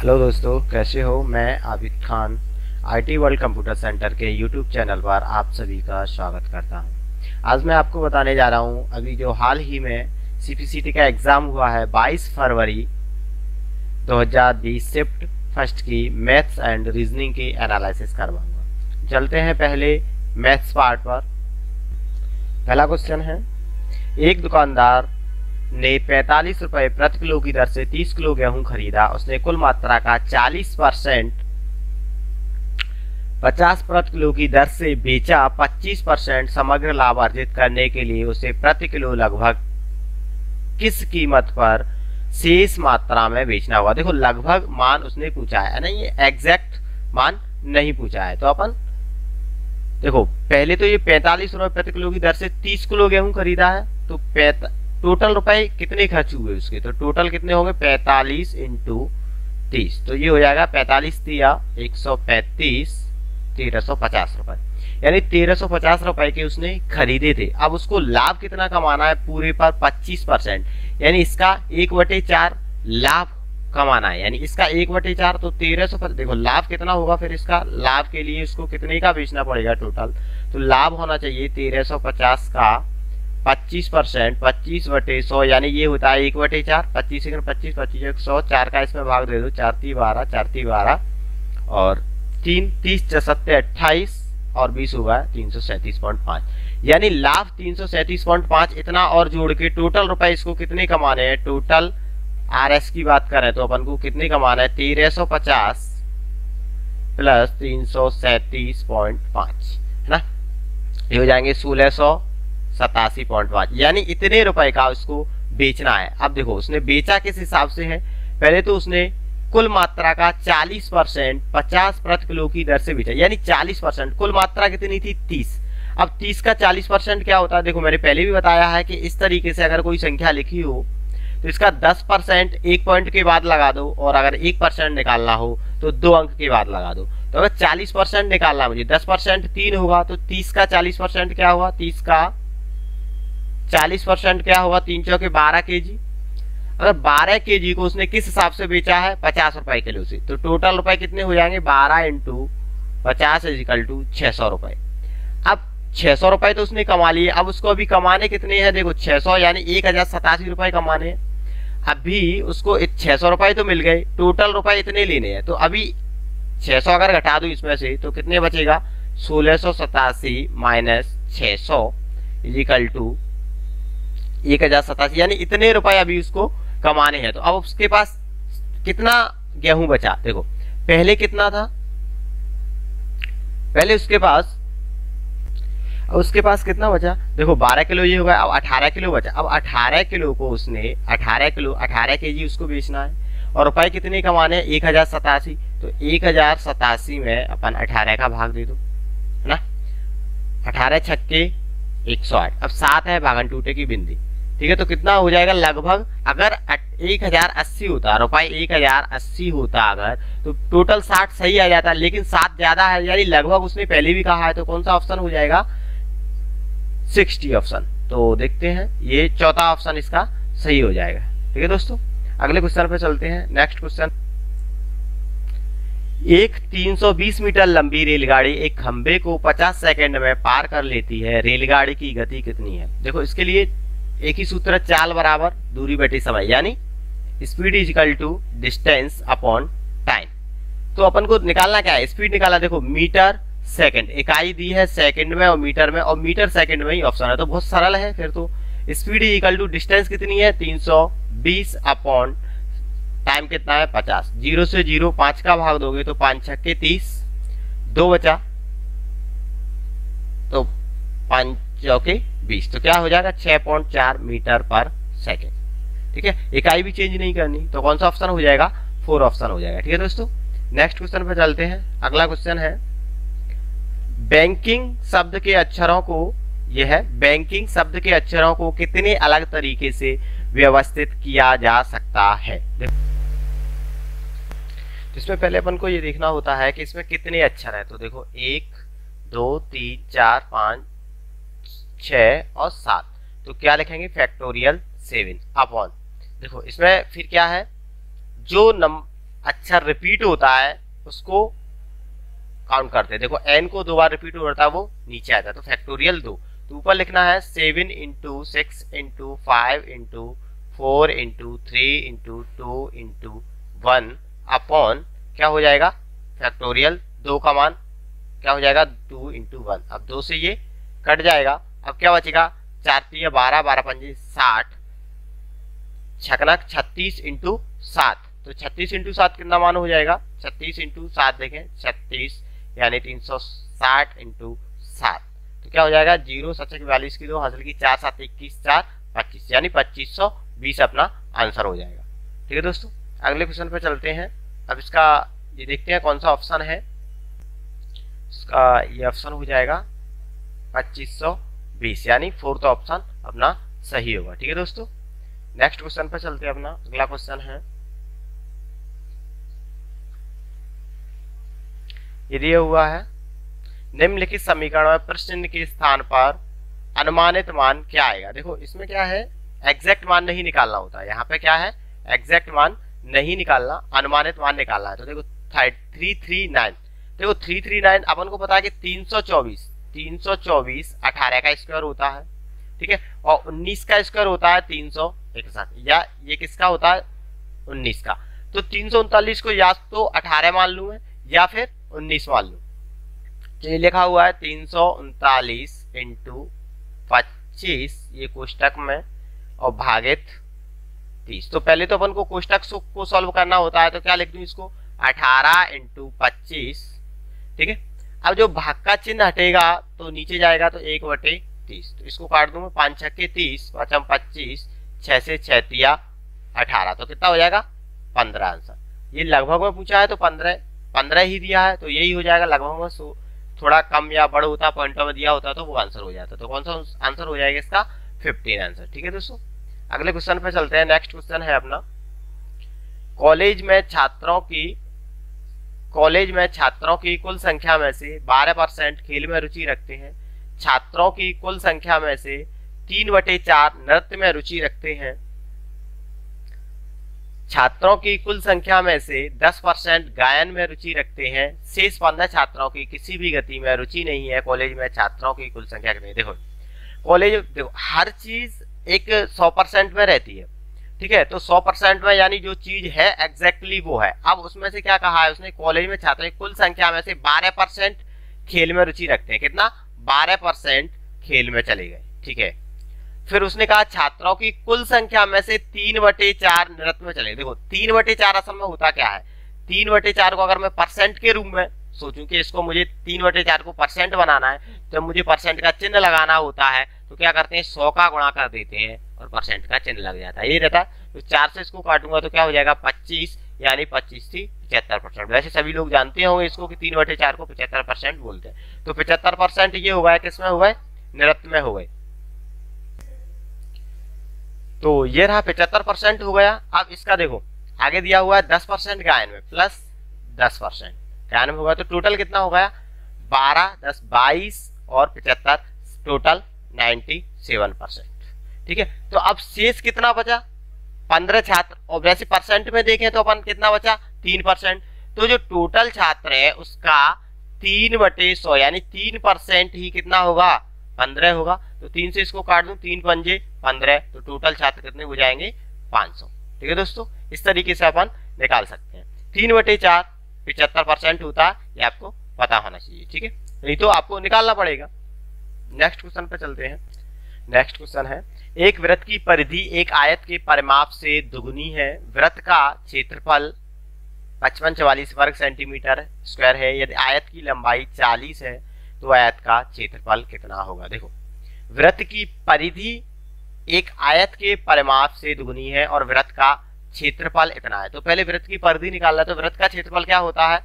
Hello दोस्तों, कैसे हो? मैं Abid Khan IT world computer centre के यूट्यूब चैनल पर आप सभी का स्वागत करता हूँ। आज मैं आपको बताने जा रहा हूँ, अभी जो हाल ही में सीपीसीटी का एग्ज़ाम हुआ है 22 फरवरी 2020 शिफ्ट फ़र्स्ट की मैथ्स एंड रीजनिंग की एनालिसिस करवाऊँगा। चलते हैं पहले मैथ्स पार्ट पर। पहला क्वेश्चन है, एक दुकानदार ने पैतालीस रुपए प्रति किलो की दर से 30 किलो गेहूँ खरीदा। उसने कुल मात्रा का 40 परसेंट, पचास प्रति किलो की दर से बेचा। 25 परसेंट समग्र लाभ अर्जित करने के लिए उसे प्रति किलो लगभग किस कीमत पर शेष मात्रा में बेचना होगा देखो, लगभग मान उसने पूछा है ना ये एग्जैक्ट मान नहीं पूछा है। तो अपन, देखो, पहले तो ये पैंतालीस रुपए प्रति किलो की दर से तीस किलो गेहूँ खरीदा है तो टोटल रुपए कितने खर्च हुए उसके? तो टोटल कितने होंगे? पैतालीस इंटू तीस। तो ये हो जाएगा पैतालीस दिया, एक सौ पैतीस, तेरह सौ पचास रुपए। यानी तेरह सौ पचास रुपए के उसने खरीदे थे। अब उसको लाभ कितना कमाना है? पूरे पर पच्चीस परसेंट। यानी इसका एक बटे चार लाभ कमाना है। यानी इसका एक बटे चार तो तेरह सौ देखो, लाभ कितना होगा फिर इसका? लाभ के लिए इसको कितने का बेचना पड़ेगा टोटल? तो लाभ होना चाहिए तेरह सौ पचास का। पच्चीस परसेंट, पच्चीस बटे सौ, यानी ये होता है एक बटे चार, पच्चीस पच्चीस पच्चीस एक, सौ, चार का इसमें भाग दे दो, चार ती बारह, चार ती बारह, और तीन, तीस सत्तर अट्ठाईस, और बीस हुआ तीन सौ सैंतीस पॉइंट पाँच। यानी लाभ तीन सौ सैंतीस पॉइंट पाँच, इतना और जोड़ के टोटल रुपए इसको कितने कमाने हैं? टोटल आर एस की बात करें तो अपन को कितने कमाना है? तेरह सौ पचास प्लस तीन सौ सैंतीस पॉइंट पाँच, है ना? ये हो जाएँगे सोलह सौ सतासी पॉइंट पाँच यानी इतने रुपए का उसको बेचना है। अब देखो, उसने बेचा किस हिसाब से है? पहले तो उसने कुल मात्रा का 40 परसेंट, पचास प्रति किलो की दर से बेचा। यानी 40 परसेंट, कुल मात्रा कितनी थी? 30 अब 30 का 40 परसेंट क्या होता है? देखो, मैंने पहले भी बताया है कि इस तरीके से अगर कोई संख्या लिखी हो तो इसका 10 परसेंट एक पॉइंट के बाद लगा दो, और अगर एक परसेंट निकालना हो तो दो अंक के बाद लगा दो। तो अगर 40 परसेंट निकालना मुझे 10 परसेंट तीन होगा तो 30 का 40 परसेंट क्या हुआ 30 का चालीस परसेंट क्या हुआ? तीन चौके बारह के जी अगर बारह के जी को उसने किस हिसाब से बेचा है? पचास रुपए किलो से तो टोटल रुपए कितने हो जाएँगे? बारह इंटू पचास इजिकल टू छह सौ रुपए। अब छह सौ रुपए तो उसने कमा लिए। अब उसको अभी कमाने कितने हैं? देखो, छह सौ यानी एक हज़ार सतासी रुपए कमाने अभी उसको छह सौ रुपए तो मिल गए। टोटल रुपए इतने लेने हैं। तो अभी छह सौ अगर घटा दू इसमें से तो कितने बचेगा? सोलह सौ सतासी माइनस छह सौ इजिकल टू एक हज़ार सतासी, यानी इतने रुपए अभी उसको कमाने हैं। तो अब उसके पास कितना गेहूँ बचा? देखो, पहले कितना था? पहले उसके पास उसके पास कितना बचा? देखो 12 किलो ये होगा अब 18 किलो बचा। अब 18 किलो को उसने 18 किलो 18 के उसको बेचना है। और रुपए कितने कमाने हैं? एक हज़ार सतासी। तो एक हज़ार सतासी में अपन 18 का भाग दे दो, है ना? अठारह छक्के एक सौ आठ। अब सात है भागन टूटे की बिंदी। ठीक है तो कितना हो जाएगा? लगभग अगर एक हज़ार अस्सी होता रुपए एक हज़ार अस्सी होता अगर तो टोटल साठ सही आ जाता, लेकिन सात ज़्यादा है, यानी लगभग उसने पहले भी कहा है तो कौन सा ऑप्शन हो जाएगा? सिक्सटी ऑप्शन तो देखते हैं, ये चौथा ऑप्शन इसका सही हो जाएगा। ठीक है दोस्तों, अगले क्वेश्चन पे चलते हैं। नेक्स्ट क्वेश्चन एक 320 मीटर लंबी रेलगाड़ी एक खंबे को 50 सेकंड में पार कर लेती है। रेलगाड़ी की गति कितनी है? देखो, इसके लिए एक ही सूत्र, चाल बराबर, दूरी बटी समय, यानी speed is equal to distance upon time तो अपन को निकालना क्या है? स्पीड निकालना, देखो मीटर सेकंड इकाई दी है सेकंड में और मीटर में, और मीटर सेकंड में ही ऑप्शन है। तो बहुत सरल है फिर तो। Speed is equal to distance कितनी है? 320 अपॉन टाइम कितना है? 50 ज़ीरो से ज़ीरो, पाँच का भाग दोगे तो पाँच छक्के तीस। दो बचा। तो पाँच चौके बीस। तो क्या हो जाएगा? छह पॉइंट चार मीटर पर सेकेंड। ठीक है? इकाई भी चेंज नहीं करनी। तो कौन सा ऑप्शन हो जाएगा? फोर ऑप्शन हो जाएगा। ठीक है दोस्तों? नेक्स्ट क्वेश्चन पर चलते हैं। अगला क्वेश्चन है बैंकिंग शब्द के अक्षरों को, यह है बैंकिंग शब्द के अक्षरों को कितने अलग तरीके से व्यवस्थित किया जा सकता है? इसमें पहले अपन को ये देखना होता है कि इसमें कितने अक्षर है। तो देखो, एक, दो, तीन, चार, पाँच छ और सात। तो क्या लिखेंगे? फैक्टोरियल सेवन अपॉन देखो, इसमें फिर क्या है? जो नम अक्षर रिपीट होता है, उसको काउंट करते हैं। देखो एन को दो बार रिपीट होता है, वो नीचे आता है। तो फैक्टोरियल दो। तो ऊपर लिखना है seven into six into five into four into three into two into one upon क्या हो जाएगा? फैक्टोरियल दो का मान। क्या हो जाएगा? टू इंटू वन अब दो से ये कट जाएगा। अब क्या बचेगा? चार तीन बारह बारह पंजे, साठ। छकनक छत्तीस इंटू सात। तो छत्तीस इंटू सात कितना मान हो जाएगा? छत्तीस इंटू सात देखें, छत्तीस, यानी तीन सौ साठ इंटू सात। तो क्या हो जाएगा? ज़ीरो सचक बयालीस की दो, हासिल की चार सात इक्कीस चार, पच्चीस। यानी पच्चीस सौ बीस अपना आंसर हो जाएगा। ठीक है दोस्तों, अगले क्वेश्चन पे चलते हैं। अब इसका, ये देखते हैं कौन सा ऑप्शन है। इसका, ये ऑप्शन हो जाएगा पच्चीस सौ बीस, यानी फोर्थ ऑप्शन अपना सही होगा। ठीक है दोस्तों? नेक्स्ट क्वेश्चन पर चलते हैं अपना। अगला क्वेश्चन है। ये दिया हुआ है, निम्नलिखित समीकरण में प्रश्न के स्थान पर अनुमानित मान क्या आएगा? देखो, इसमें क्या है? एग्जैक्ट मान नहीं निकालना होता। यहाँ पे क्या है? एग्जैक्ट मान नहीं निकालना, अनुमानित मान निकालना है। तो देखो थ्री थ्री नाइन देखो थ्री थ्री नाइन अपन को पता है कि तीन सौ चौबीस तीन सौ चौबीस, अठारह का स्क्वायर होता है, ठीक है? और उन्नीस का स्क्वायर होता है तीन सौ इकसठ, या ये किसका होता है? उन्नीस का। तो तीन सौ उनतालीस को या तो अठारह मान लू या फिर उन्नीस मान लू। तो ये लिखा हुआ है तीन सौ उनतालीस इंटू पच्चीस, ये कोष्टक में, और भागित तीस। तो पहले तो अपन को कोष्टक को सॉल्व करना होता है तो क्या लिख दू इसको? अठारह इंटू पच्चीस, ठीक है? अब जो भाग का चिन्ह हटेगा तो नीचे जाएगा तो एक बटे तीस। तो इसको काट दू मैं पाँच छक्के तीस पचम पच्चीस, छह से छैतिया अठारह। तो कितना हो जाएगा? पंद्रह आंसर। ये लगभग में पूछा है तो पंद्रह पंद्रह ही दिया है तो यही हो जाएगा लगभग में थोड़ा कम या बड़ होता, पॉइंटों में दिया होता तो वो आंसर हो जाता। तो कौन सा आंसर हो जाएगा इसका? Fifteen answer. ठीक है दोस्तों, अगले क्वेश्चन पे चलते हैं। नेक्स्ट क्वेश्चन है अपना। कॉलेज में छात्रों की कॉलेज में छात्रों की कुल संख्या में से 12 परसेंट खेल में रुचि रखते हैं। छात्रों की कुल संख्या में से तीन बटे चार नृत्य में रुचि रखते हैं। छात्रों की कुल संख्या में से 10 परसेंट गायन में रुचि रखते हैं। शेष पंद्रह छात्रों की किसी भी गति में रुचि नहीं है। कॉलेज में छात्रों की कुल संख्या देखो, कॉलेज देखो, हर चीज़ एक सौ परसेंट में रहती है। ठीक है तो 100 परसेंट में यानी जो चीज़ है एग्जैक्टली वो है। अब उसमें से क्या कहा है उसने? कॉलेज में छात्र कुल संख्या में से बारह परसेंट खेल में रुचि रखते हैं। कितना? बारह परसेंट खेल में चले गए। ठीक है। फिर उसने कहा, छात्रों की कुल संख्या में से तीन बटे चार नृत्य में चले देखो, तीन बटे चार असल में होता क्या है? तीन बटे चार को अगर मैं परसेंट के रूप में सोचूं कि इसको मुझे तीन बटे चार को परसेंट बनाना है तो मुझे परसेंट का चिन्ह लगाना होता है तो क्या करते हैं? सौ का गुणा कर देते हैं। और परसेंट का चिन्ह लग जाता है। ये रहता तो चार से इसको काटूँगा तो क्या हो जाएगा? पच्चीस, यानी पच्चीस थी पचहत्तर परसेंट। वैसे सभी लोग जानते होंगे इसको कि तीन बटे चार को पचहत्तर परसेंट बोलते हैं। तो पचहत्तर परसेंट ये है किसमें हुआ है? नृत्य में हो गए। तो ये रहा पचहत्तर परसेंट हो गया। अब इसका देखो, आगे दिया हुआ है दस परसेंट गायन में प्लस दस परसेंट। गायन में होगा तो टोटल कितना हो गया? बारह, दस, बाईस और पचहत्तर टोटल नाइन्टी सेवन परसेंट ठीक है? तो अब शेष कितना बचा? पंद्रह छात्र। और वैसे परसेंट में देखें तो अपन कितना बचा? तीन परसेंट तो जो टोटल छात्र है, उसका तीन बटे सौ, यानी तीन परसेंट ही कितना होगा? पंद्रह होगा। तो तीन से इसको काट दू, तीन पंजे पंद्रह। तो टोटल छात्र कितने हो जाएँगे? पाँच सौ। ठीक है दोस्तों? इस तरीके से अपन निकाल सकते हैं। तीन बटे चार पिछहत्तर परसेंट होता है, ये आपको पता होना चाहिए। ठीक है? नहीं तो आपको निकालना पड़ेगा। नेक्स्ट क्वेश्चन पे चलते हैं। नेक्स्ट क्वेश्चन है। एक व्रत की परिधि एक आयत के परिमाप से दुगुनी है। व्रत का क्षेत्रफल पचपन चवालीस वर्ग सेंटीमीटर स्क्वायर है। यदि आयत की लंबाई चालीस है तो आयत का क्षेत्रफल कितना होगा? देखो, व्रत की परिधि एक आयत के परिमाप से दुगुनी है और व्रत का क्षेत्रफल इतना है। तो पहले व्रत की परिधि निकालना तो व्रत का क्षेत्रफल क्या होता है?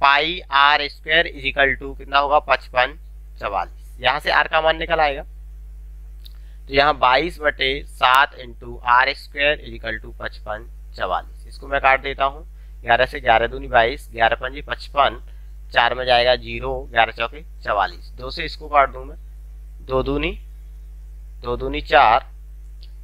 Pi r square equal to कितना होगा? पचपन चवालीस। यहाँ से आर का मान निकल आएगा। तो यहाँ बाईस बटे सात into r square equal to पचपन चवालीस। इसको मैं काट देता हूँ। ग्यारह से ग्यारह दूनी बाईस, ग्यारह पंजी पचपन, चार में जाएगा ज़ीरो, ग्यारह चौके चवालीस। दो से इसको काट दू मैं। दो दूनी दो दूनी चार,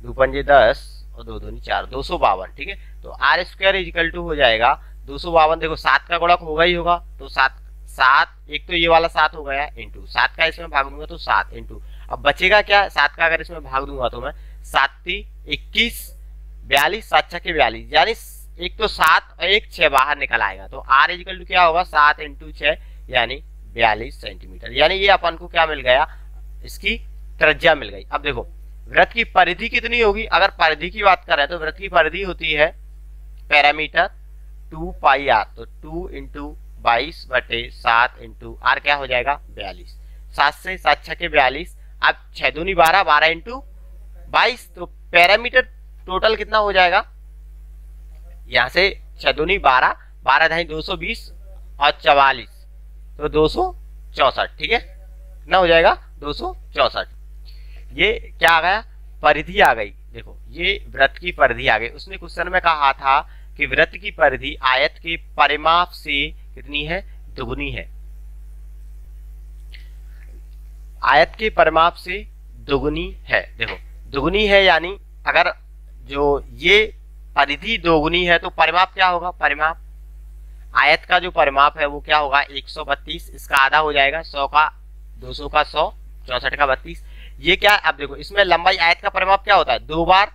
दो पंजे दस और दो दूनी चार, दो सौ बावन, ठीक है? तो आर स्क्वायर इजिकल टू हो जाएगा, दो सौ बावन, देखो सात का गुणक होगा ही होगा तो सात सात, एक तो ये वाला सात हो गया इंटू सात का इसमें भाग दूँगा तो सात इंटू अब बचेगा क्या? सात का अगर इसमें भाग दूँगा तो मैं सात इक्कीस, बयालीस, सात छके बयालीस, यानी एक तो सात और एक छह बाहर निकल आएगा। तो आर इजिकल टू क्या होगा? सात इंटू छह, यानी बयालीस सेंटीमीटर। यानी ये अपन को क्या मिल गया? इसकी त्रिज्या मिल गई। अब देखो व्रत की परिधि कितनी होगी? अगर परिधि की बात करें तो व्रत की परिधि होती है पैरामीटर टू पाई आर। तो टू इंटू बाईस बटे सात इंटू आर क्या हो जाएगा? बयालीस। सात से सात छके बयालीस अब छह दूनी बारह बारह इंटू बाईस तो पैरामीटर टोटल कितना हो जाएगा? यहाँ से छह दूनी बारह बारह ढाई दो सौ बीस और चवालीस तो दो सौ चौसठ, ठीक है? कितना हो जाएगा? दो सौ चौसठ। ये क्या आ गया? परिधि आ गई। देखो, ये व्रत की परिधि आ गई। उसने क्वेश्चन में कहा था कि व्रत की परिधि आयत के परिमाप से कितनी है? दुगुनी है। आयत के परिमाप से दोगुनी है। देखो, दुगुनी है यानी अगर जो ये परिधि दोगुनी है तो परिमाप क्या होगा? परिमाप, आयत का जो परिमाप है, वो क्या होगा? 132 इसका आधा हो जाएगा 100 का 200 का 100 चौसठ का 32 ये क्या अब देखो, इसमें लंबाई आयत का परिमाप क्या होता है? दो बार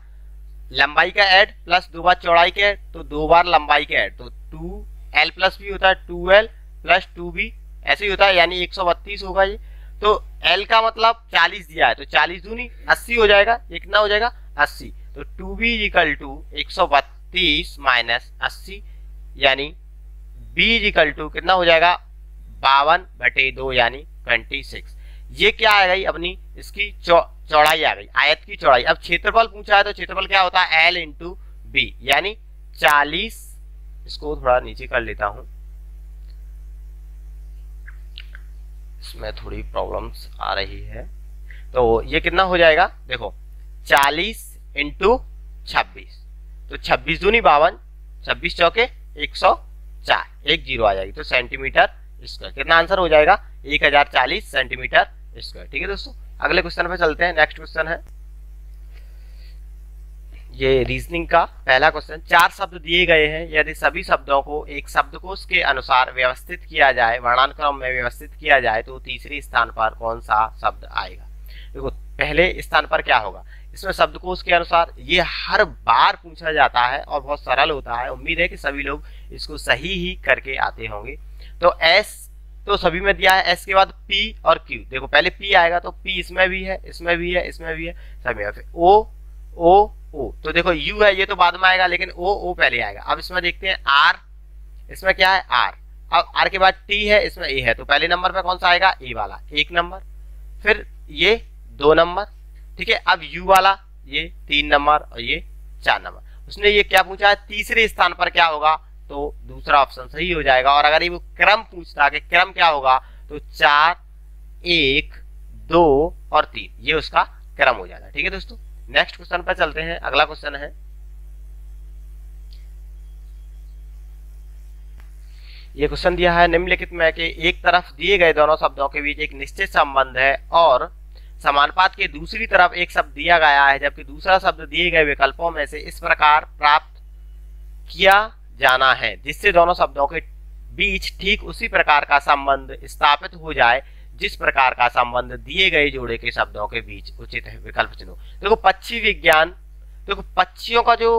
लंबाई का एड प्लस दो बार चौड़ाई के ऐड तो दो बार लंबाई के एड तो टू एल प्लस भी होता है, two L plus two B, ऐसे ही होता है, यानी 132 होगा ये। तो एल का मतलब 40 दिया है तो 40 दूनी 80 हो जाएगा कितना हो जाएगा 80 तो टू बी इक्वल टू एक सौ बत्तीस माइनस अस्सी, यानी बी इक्वल टू कितना हो जाएगा? बावन बटे दो, यानी ट्वेंटी सिक्स। ये क्या आ गई अपनी, इसकी चौड़ाई आ गई, आयत की चौड़ाई। अब क्षेत्रफल पूछा है तो क्षेत्रफल क्या होता है? एल इंटू बी यानी चालीस, इसको थोड़ा नीचे कर लेता हूँ। इसमें थोड़ी प्रॉब्लम्स आ रही है। तो ये कितना हो जाएगा? देखो, चालीस इंटू छब्बीस। तो छब्बीस दूनी बावन, छब्बीस चौके एक सौ चार, एक ज़ीरो आ जाएगी। तो सेंटीमीटर स्क्वायर कितना आंसर हो जाएगा? एक हज़ार चालीस सेंटीमीटर स्क्वायर ठीक है दोस्तों, अगले क्वेश्चन पे चलते हैं। नेक्स्ट क्वेश्चन है। ये रीजनिंग का पहला क्वेश्चन चार शब्द दिए गए हैं। यदि सभी शब्दों को एक शब्दकोश के अनुसार व्यवस्थित किया जाए, वर्णानुक्रम में व्यवस्थित किया जाए तो तीसरे स्थान पर कौन सा शब्द आएगा? देखो, पहले स्थान पर क्या होगा? इसमें शब्दकोश के अनुसार ये हर बार पूछा जाता है और बहुत सरल होता है। उम्मीद है कि सभी लोग इसको सही ही करके आते होंगे। तो एस तो सभी में दिया है एस के बाद पी और क्यू देखो, पहले पी आएगा तो पी इसमें भी है, इसमें भी है, इसमें भी है, सभी में। ओ ओ ओ तो देखो यू है, ये तो बाद में आएगा, लेकिन ओ ओ पहले आएगा। अब इसमें देखते हैं आर इसमें क्या है? आर अब आर के बाद टी है, इसमें ए है। तो पहले नंबर पे कौन सा आएगा? ए वाला। एक नंबर। फिर ये दो नंबर। ठीक है, अब यू वाला, ये तीन नंबर और ये चार नंबर। उसने ये क्या पूछा है? तीसरे स्थान पर क्या होगा? तो दूसरा ऑप्शन सही हो जाएगा। और अगर ये वो क्रम पूछता कि क्रम क्या होगा तो चार, एक, दो और तीन। ये उसका क्रम हो जाएगा। ठीक है दोस्तों? नेक्स्ट क्वेश्चन पर चलते हैं, अगला क्वेश्चन है। ये क्वेश्चन दिया है निम्नलिखित में कि एक तरफ़ दिए गए दोनों शब्दों के बीच एक निश्चित संबंध है और समानुपात के दूसरी तरफ़ एक शब्द दिया गया है, जबकि दूसरा शब्द दिए गए विकल्पों में से इस प्रकार प्राप्त किया जाना है, जिससे दोनों शब्दों के बीच ठीक उसी प्रकार का संबंध स्थापित हो जाए। जिस प्रकार का संबंध दिए गए जोड़े के शब्दों के बीच उचित है, विकल्प चुनो। देखो, पक्षी विज्ञान, देखो, पक्षियों का जो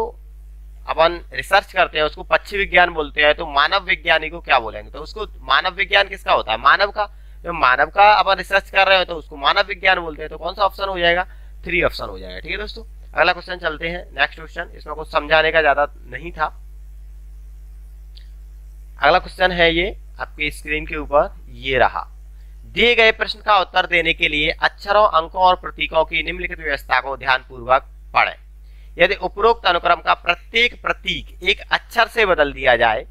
अपन रिसर्च करते हैं, उसको पक्षी विज्ञान बोलते हैं तो मानव विज्ञानी को क्या बोलेंगे? तो उसको मानव विज्ञान किसका होता है? मानव का। तो मानव का अपन रिसर्च कर रहे हो तो उसको मानव विज्ञान बोलते हैं तो कौन सा ऑप्शन हो जाएगा? थ्री ऑप्शन हो जाएगा। ठीक है दोस्तों? अगला क्वेश्चन चलते हैं। नेक्स्ट क्वेश्चन इसमें कुछ समझाने का ज़्यादा नहीं था। अगला क्वेश्चन है ये, आपके स्क्रीन के ऊपर ये रहा। दिए गए प्रश्न का उत्तर देने के लिए अक्षरों, अंकों और प्रतीकों की निम्नलिखित व्यवस्था को ध्यानपूर्वक पढ़ें। यदि उपरोक्त अनुक्रम का प्रत्येक प्रतीक एक अक्षर से बदल दिया जाए,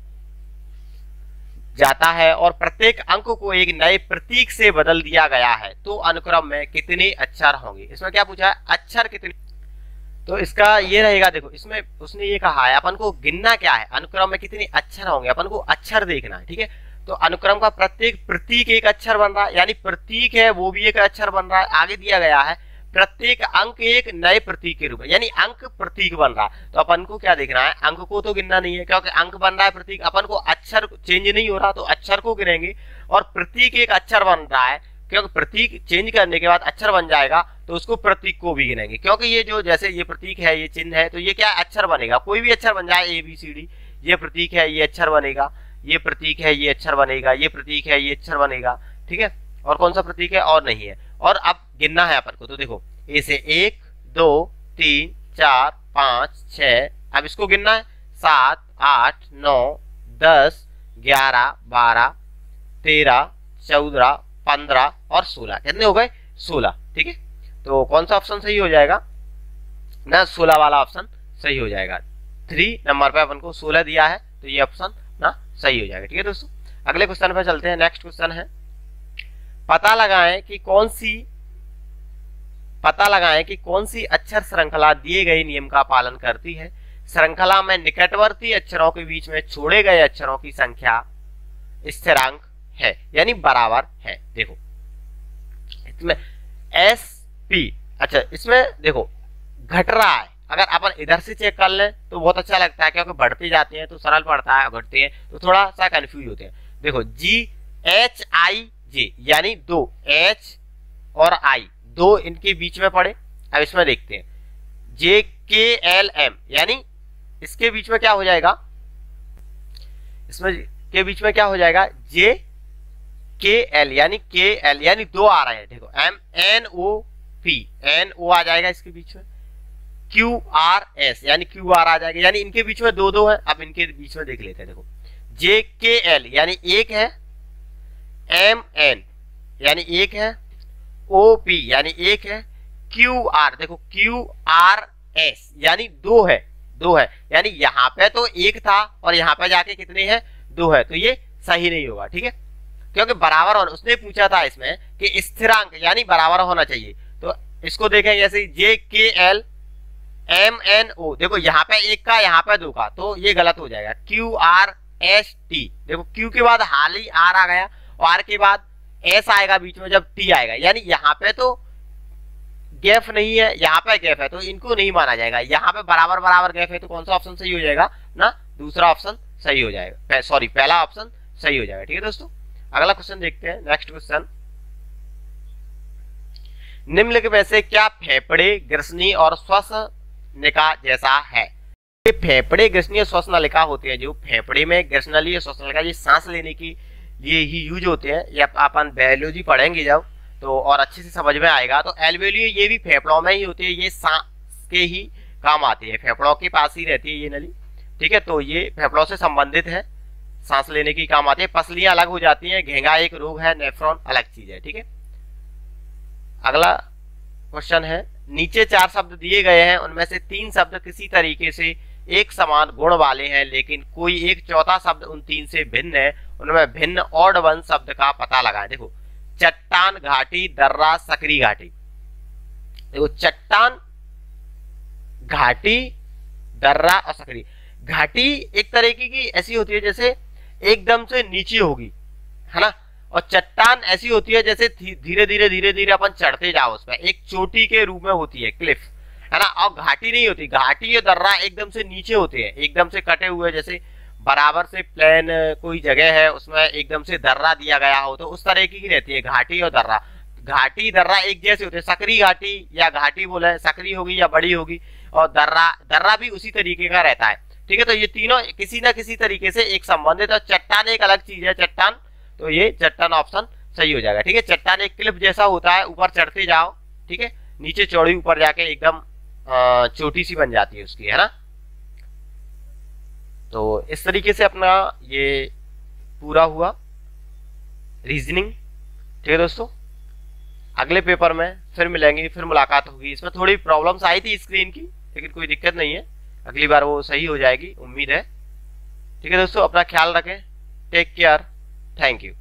जाता है और प्रत्येक अंक को एक नए प्रतीक से बदल दिया गया है तो अनुक्रम में कितने अक्षर होंगे? इसमें क्या पूछा है? अक्षर कितने? तो इसका ये रहेगा, देखो, इसमें उसने ये कहा है, अपन को गिनना क्या है? अनुक्रम में कितने अक्षर होंगे? अपन को अक्षर देखना है, ठीक है? तो अनुक्रम का प्रत्येक, प्रतीक एक अक्षर बन रहा है, यानी प्रतीक है, वो भी एक अक्षर बन रहा है, आगे दिया गया है, प्रत्येक अंक एक नए प्रतीक के रूप में, यानी अंक प्रतीक बन रहा है। तो अपन को क्या देखना है? अंक को तो गिनना नहीं है, क्योंकि अंक बन रहा है प्रतीक, अपन को अक्षर चेंज नहीं हो रहा तो अक्षर को गिनेंगे, और प्रतीक एक अक्षर बन रहा है, क्योंकि प्रतीक चेंज करने के बाद अक्षर बन जाएगा तो उसको प्रतीक को भी गिनेंगे, क्योंकि ये जो, जैसे ये प्रतीक है, ये चिन्ह है तो ये क्या अक्षर बनेगा? कोई भी अक्षर बन जाए ए बी सी डी ये प्रतीक है, ये अक्षर बनेगा। ये प्रतीक है, ये अक्षर बनेगा, ये प्रतीक है, ये अक्षर बनेगा, ठीक है? और कौन सा प्रतीक है? और नहीं है। और अब गिनना है अपन को तो देखो, ए से एक, दो, तीन, चार, पाँच छ अब इसको गिनना है। सात, आठ, नौ, दस, ग्यारह, बारह, तेरह, चौदह, पंद्रह और सोलह। कितने हो गए? सोलह, ठीक है? तो कौन सा ऑप्शन सही हो जाएगा? ना, सोलह वाला ऑप्शन सही हो जाएगा। थ्री नंबर पे अपन को सोलह दिया है तो ये ऑप्शन ना? सही हो जाएगा, ठीक है दोस्तों? अगले क्वेश्चन पे चलते हैं नेक्स्ट क्वेश्चन है। पता लगाएँ कि कौन सी, पता लगाएँ कि कौन सी अक्षर श्रृंखला दिए गए नियम का पालन करती है? श्रृंखला में निकटवर्ती अक्षरों के बीच में छोड़े गए अक्षरों की संख्या स्थिरांक है, यानी बराबर है। देखो, इसमें एस पी अच्छा इसमें देखो, घट रहा है। अगर अपन इधर से चेक कर ले तो बहुत अच्छा लगता है, क्योंकि बढ़ती जाती हैं तो सरल पड़ता है, घटते हैं तो थोड़ा सा कंफ्यूज होते हैं। देखो जी एच आई जे यानी दो एच और आई दो इनके बीच में पड़े। अब इसमें देखते हैं। जे के एल एम यानी इसके बीच में क्या हो जाएगा? इसमें के बीच में क्या हो जाएगा? जे के एल यानी के एल यानी दो आ रहे हैं। देखो M N O P N O आ जाएगा इसके बीच में। क्यू आर एस यानी क्यू आर आ जाएगा। यानी इनके बीच में दो दो है, अब इनके बीच में देख लेते हैं, देखो। जे के एल यानी एक है एम एन यानी एक है ओ पी यानी एक है क्यू आर देखो क्यू आर एस यानी दो है दो है। यानी यहाँ पे तो एक था, और यहाँ पे जाके कितने हैं? दो है। तो ये सही नहीं होगा, ठीक है? क्योंकि बराबर होना, उसने पूछा था इसमें कि स्थिरांक, यानी बराबर होना चाहिए। तो इसको देखें, जैसे जे के एल एम एन ओ देखो, यहाँ पे एक का, यहाँ पे दो का तो ये गलत हो जाएगा। क्यू आर एस टी देखो क्यू के बाद हाल ही आर आ गया, और आर के बाद एस आएगा बीच में जब टी आएगा। यानी यहाँ पे तो गैफ नहीं है, यहाँ पे गैफ है तो इनको नहीं माना जाएगा। यहाँ पे बराबर बराबर गैफ है तो कौन सा ऑप्शन सही हो जाएगा? ना, दूसरा ऑप्शन सही हो जाएगा। सॉरी पहला ऑप्शन सही हो जाएगा। ठीक है दोस्तों? अगला क्वेश्चन देखते हैं। नेक्स्ट क्वेश्चन निम्नलिखित में से क्या फेफड़े ग्रसनी और श्वास निका जैसा है। फेफड़े ग्रसनी और श्वास नलिका होते हैं, जो फेफड़े में ग्रसनली और श्वास नलिका, ये सांस लेने की ये ही यूज़ होते हैं। ये अपन बायोलॉजी पढ़ेंगे जब तो और अच्छे से समझ में आएगा। तो एल्वेलियो ये भी फेफड़ों में ही होती है, ये सांस के ही काम आती है। फेफड़ों के पास ही रहती है ये नली। ठीक है तो ये फेफड़ों से संबंधित है। सांस लेने की काम आती है, पसलियाँ अलग हो जाती हैं घेंगा एक रोग है, नेफ्रॉन अलग चीज़ है। ठीक है? अगला क्वेश्चन है। नीचे चार शब्द दिए गए हैं, उनमें से तीन शब्द किसी तरीके से एक समान गुण वाले हैं, लेकिन कोई एक चौथा शब्द उन तीन से भिन्न है, उनमें भिन्न और वन शब्द का पता लगाए। देखो, चट्टान घाटी, दर्रा सकरी घाटी। देखो, चट्टान घाटी, दर्रा और सकरी घाटी एक तरीके की ऐसी होती है जैसे एकदम से नीचे होगी, है ना? और चट्टान ऐसी होती है जैसे धीरे धीरे धीरे धीरे अपन चढ़ते जाओ उसमें। एक चोटी के रूप में होती है क्लिफ है ना? और घाटी नहीं होती। घाटी या दर्रा एकदम से नीचे होते हैं, एकदम से कटे हुए, जैसे बराबर से प्लेन कोई जगह है, उसमें एकदम से दर्रा दिया गया हो तो उस तरह की रहती है, घाटी और दर्रा। घाटी, दर्रा एक जैसे होते हैं, सकरी घाटी या घाटी बोले सकरी होगी या बड़ी होगी, और दर्रा दर्रा भी उसी तरीके का रहता है। ठीक है तो ये तीनों किसी ना किसी तरीके से एक संबंधित और चट्टान एक अलग चीज़ है, चट्टान तो ये चट्टान ऑप्शन सही हो जाएगा, ठीक है? चट्टान एक क्लिप जैसा होता है, ऊपर चढ़ते जाओ, ठीक है? नीचे चौड़ी, ऊपर जाके एकदम छोटी सी बन जाती है उसकी, है ना? तो इस तरीके से अपना ये पूरा हुआ रीजनिंग ठीक है दोस्तों? अगले पेपर में फिर मिलेंगे, फिर मुलाकात होगी। इसमें थोड़ी प्रॉब्लम्स आई थी स्क्रीन की, लेकिन कोई दिक्कत नहीं है। अगली बार वो सही हो जाएगी, उम्मीद है। ठीक है दोस्तों, अपना ख्याल रखें टेक केयर थैंक यू